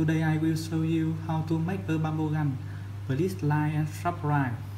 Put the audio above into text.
Today I will show you how to make a bamboo gun. Please like and subscribe.